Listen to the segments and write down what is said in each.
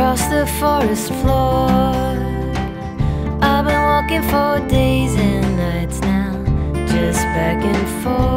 across the forest floor. I've been walking for days and nights now, just back and forth,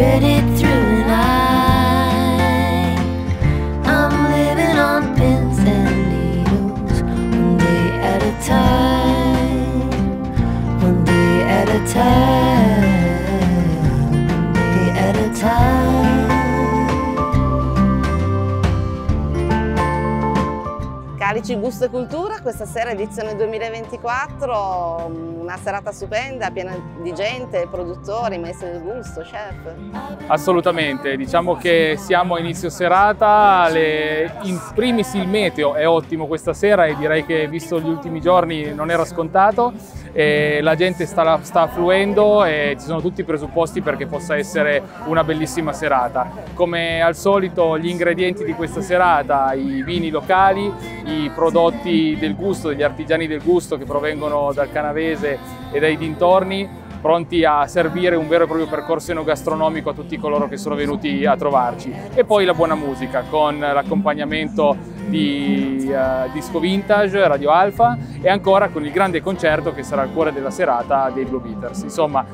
threaded through an eye. I'm living on pins and needles, one day at a time, one day at a time, one day at a time. Carici Gusto e Cultura, questa sera edizione 2024, una serata stupenda, piena di gente, produttori, maestri del gusto, chef. Assolutamente, diciamo che siamo a inizio serata, le- in primis il meteo è ottimo questa sera e direi che visto gli ultimi giorni non era scontato, la gente sta, sta affluendo e ci sono tutti i presupposti perché possa essere una bellissima serata. Come al solito gli ingredienti di questa serata, i vini locali, i prodotti del gusto, degli artigiani del gusto che provengono dal Canavese e dai dintorni, pronti a servire un vero e proprio percorso enogastronomico a tutti coloro che sono venuti a trovarci. E poi la buona musica con l'accompagnamento di eh, Disco Vintage, Radio Alfa e ancora con il grande concerto che sarà al cuore della serata dei Blue Beaters. Insomma,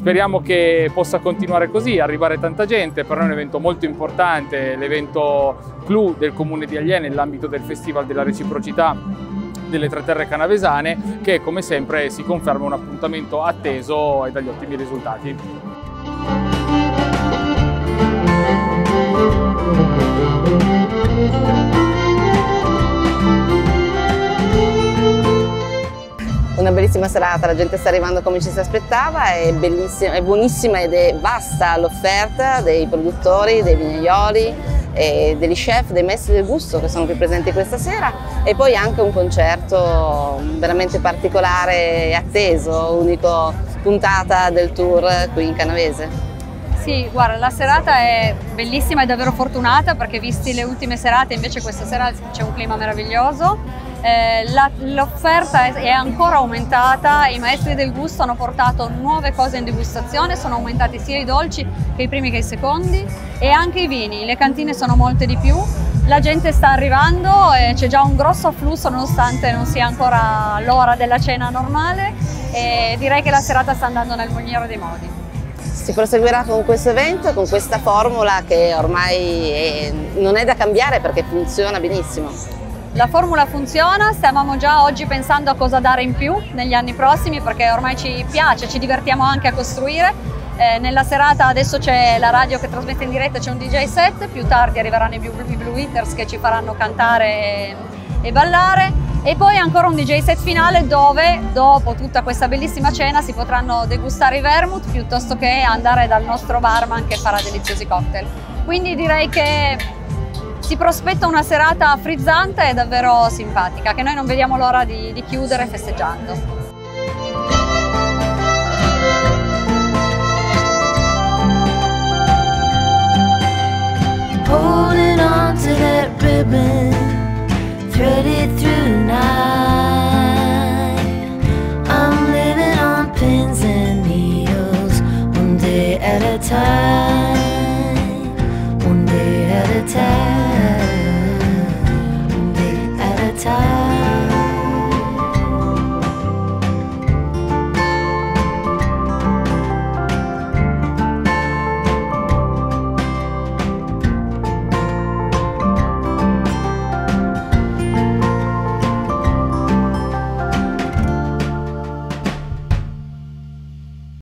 speriamo che possa continuare così, arrivare tanta gente, per noi è un evento molto importante, l'evento clou del Comune di Agliè nell'ambito del Festival della Reciprocità delle Tre Terre Canavesane che come sempre si conferma un appuntamento atteso e dagli ottimi risultati. Bellissima serata, la gente sta arrivando come ci si aspettava, è è buonissima ed è vasta l'offerta dei produttori, dei vignaioli, degli chef, dei maestri del gusto che sono qui presenti questa sera e poi anche un concerto veramente particolare e atteso, unico puntata del tour qui in Canavese. Sì, guarda, la serata è bellissima e davvero fortunata perché visti le ultime serate invece questa sera c'è un clima meraviglioso. Eh, l'offerta è, ancora aumentata, i maestri del gusto hanno portato nuove cose in degustazione, sono aumentati sia i dolci che i primi che i secondi e anche i vini, le cantine sono molte di più, la gente sta arrivando e c'è già un grosso afflusso nonostante non sia ancora l'ora della cena normale e direi che la serata sta andando nel migliore dei modi. Si proseguirà con questo evento, con questa formula che ormai è- non è da cambiare perché funziona benissimo. La formula funziona, stavamo già oggi pensando a cosa dare in più negli anni prossimi perché ormai ci piace, ci divertiamo anche a costruire. Eh, nella serata adesso c'è la radio che trasmette in diretta, c'è un DJ set, più tardi arriveranno i Blue, Blue Hitters che ci faranno cantare e, e ballare e poi ancora un DJ set finale dove dopo tutta questa bellissima cena si potranno degustare i vermouth piuttosto che andare dal nostro barman che farà deliziosi cocktail. Quindi direi che si prospetta una serata frizzante e davvero simpatica, che noi non vediamo l'ora di, di chiudere festeggiando. Holding on to that ribbon, at a time.